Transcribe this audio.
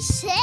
Say.